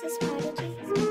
Jesus Prodigy.